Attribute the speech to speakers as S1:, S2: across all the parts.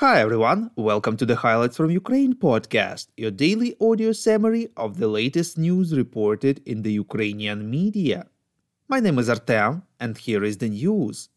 S1: Hi everyone, welcome to the Highlights from Ukraine podcast, your daily audio summary of the latest news reported in the Ukrainian media. My name is Artem, and here is the news.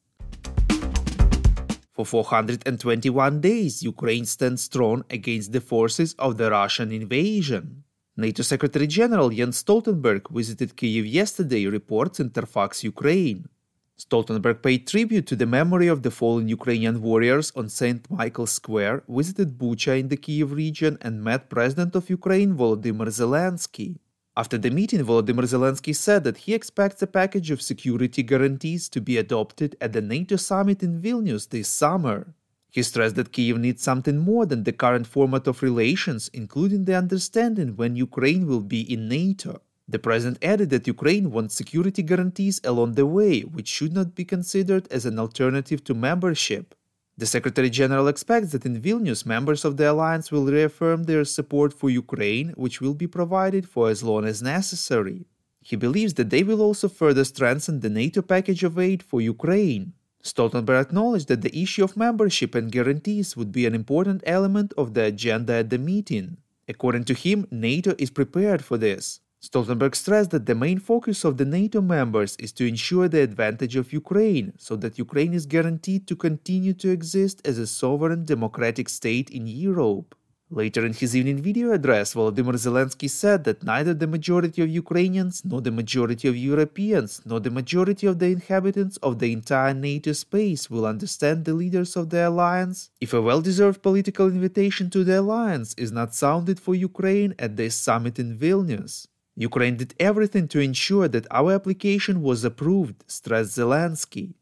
S1: For 421 days, Ukraine stands strong against the forces of the Russian invasion. NATO Secretary General Jens Stoltenberg visited Kyiv yesterday, reports Interfax Ukraine. Stoltenberg paid tribute to the memory of the fallen Ukrainian warriors on St. Michael's Square, visited Bucha in the Kiev region, and met President of Ukraine Volodymyr Zelensky. After the meeting, Volodymyr Zelensky said that he expects a package of security guarantees to be adopted at the NATO summit in Vilnius this summer. He stressed that Kiev needs something more than the current format of relations, including the understanding when Ukraine will be in NATO. The president added that Ukraine wants security guarantees along the way, which should not be considered as an alternative to membership. The Secretary General expects that in Vilnius, members of the alliance will reaffirm their support for Ukraine, which will be provided for as long as necessary. He believes that they will also further strengthen the NATO package of aid for Ukraine. Stoltenberg acknowledged that the issue of membership and guarantees would be an important element of the agenda at the meeting. According to him, NATO is prepared for this. Stoltenberg stressed that the main focus of the NATO members is to ensure the advantage of Ukraine, so that Ukraine is guaranteed to continue to exist as a sovereign democratic state in Europe. Later in his evening video address, Volodymyr Zelensky said that neither the majority of Ukrainians, nor the majority of Europeans, nor the majority of the inhabitants of the entire NATO space will understand the leaders of the alliance if a well deserved political invitation to the alliance is not sounded for Ukraine at this summit in Vilnius. Ukraine did everything to ensure that our application was approved, stressed Zelensky.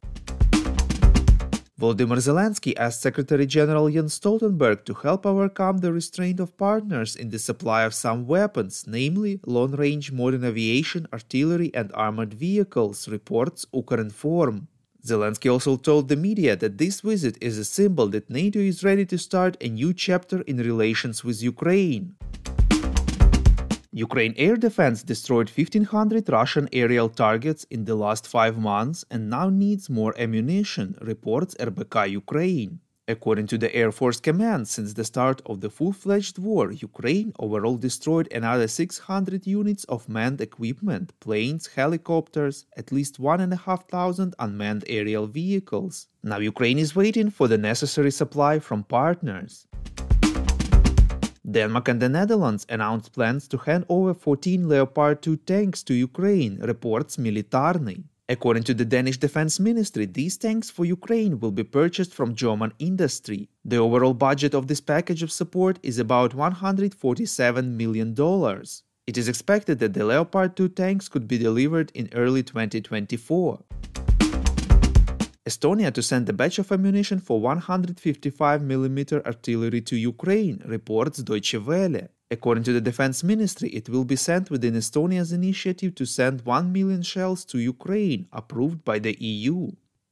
S1: Volodymyr Zelensky asked Secretary General Jens Stoltenberg to help overcome the restraint of partners in the supply of some weapons, namely long range modern aviation, artillery, and armored vehicles, reports Ukrinform. Zelensky also told the media that this visit is a symbol that NATO is ready to start a new chapter in relations with Ukraine. Ukraine air defense destroyed 1500 Russian aerial targets in the last five months and now needs more ammunition, reports RBK Ukraine. According to the Air Force Command, since the start of the full fledged war, Ukraine overall destroyed another 600 units of manned equipment, planes, helicopters, at least 1,500 unmanned aerial vehicles. Now Ukraine is waiting for the necessary supply from partners. Denmark and the Netherlands announced plans to hand over 14 Leopard 2 tanks to Ukraine, reports Militarny. According to the Danish Defense Ministry, these tanks for Ukraine will be purchased from German industry. The overall budget of this package of support is about $147 million. It is expected that the Leopard 2 tanks could be delivered in early 2024. Estonia to send a batch of ammunition for 155mm artillery to Ukraine, reports Deutsche Welle. According to the Defense Ministry, it will be sent within Estonia's initiative to send 1 million shells to Ukraine, approved by the EU.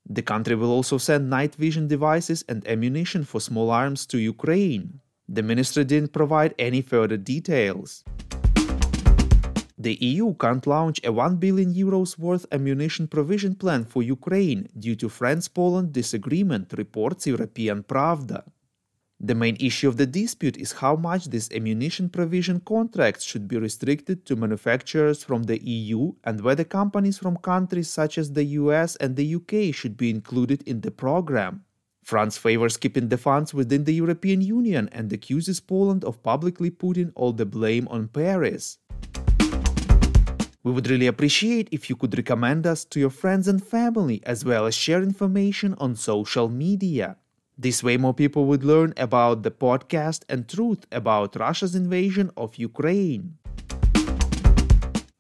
S1: The country will also send night vision devices and ammunition for small arms to Ukraine. The ministry didn't provide any further details. The EU can't launch a 1 billion euros worth ammunition provision plan for Ukraine due to France-Poland disagreement, reports European Pravda. The main issue of the dispute is how much this ammunition provision contracts should be restricted to manufacturers from the EU and whether companies from countries such as the US and the UK should be included in the program. France favors keeping the funds within the European Union and accuses Poland of publicly putting all the blame on Paris. We would really appreciate if you could recommend us to your friends and family as well as share information on social media. This way, more people would learn about the podcast and truth about Russia's invasion of Ukraine.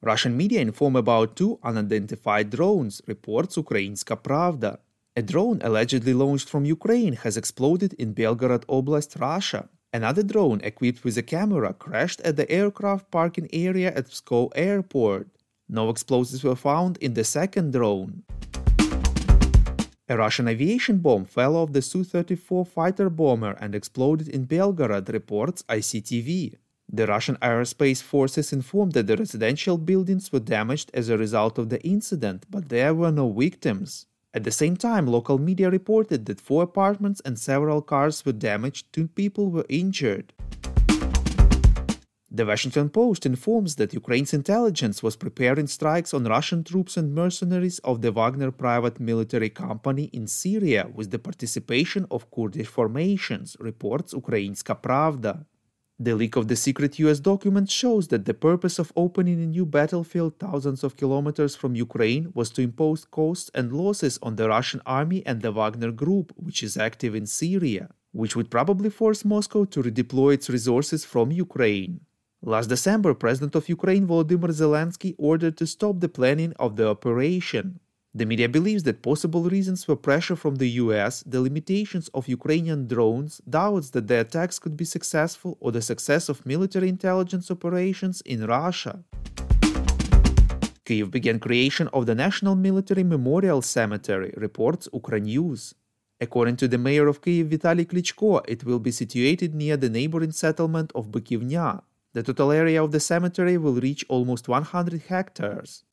S1: Russian media inform about two unidentified drones, reports Ukrainska Pravda. A drone allegedly launched from Ukraine has exploded in Belgorod Oblast, Russia. Another drone equipped with a camera crashed at the aircraft parking area at Pskov airport. No explosives were found in the second drone. A Russian aviation bomb fell off the Su-34 fighter bomber and exploded in Belgorod, reports ICTV. The Russian aerospace forces informed that the residential buildings were damaged as a result of the incident, but there were no victims. At the same time, local media reported that four apartments and several cars were damaged, two people were injured. The Washington Post informs that Ukraine's intelligence was preparing strikes on Russian troops and mercenaries of the Wagner private military company in Syria with the participation of Kurdish formations, reports Ukrainska Pravda. The leak of the secret US document shows that the purpose of opening a new battlefield thousands of kilometers from Ukraine was to impose costs and losses on the Russian army and the Wagner group, which is active in Syria, which would probably force Moscow to redeploy its resources from Ukraine. Last December, President of Ukraine Volodymyr Zelensky ordered to stop the planning of the operation. The media believes that possible reasons were pressure from the US, the limitations of Ukrainian drones, doubts that the attacks could be successful, or the success of military intelligence operations in Russia. Kyiv began creation of the National Military Memorial Cemetery, reports Ukrenews. According to the mayor of Kyiv Vitaly Klitschko, it will be situated near the neighboring settlement of Bykivnya, the total area of the cemetery will reach almost 100 hectares.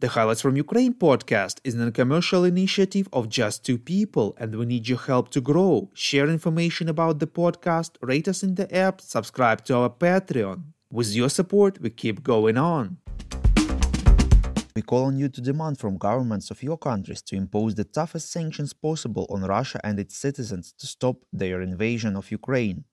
S1: The Highlights from Ukraine podcast is a commercial initiative of just two people, and we need your help to grow. Share information about the podcast, rate us in the app, subscribe to our Patreon. With your support, we keep going on. We call on you to demand from governments of your countries to impose the toughest sanctions possible on Russia and its citizens to stop their invasion of Ukraine.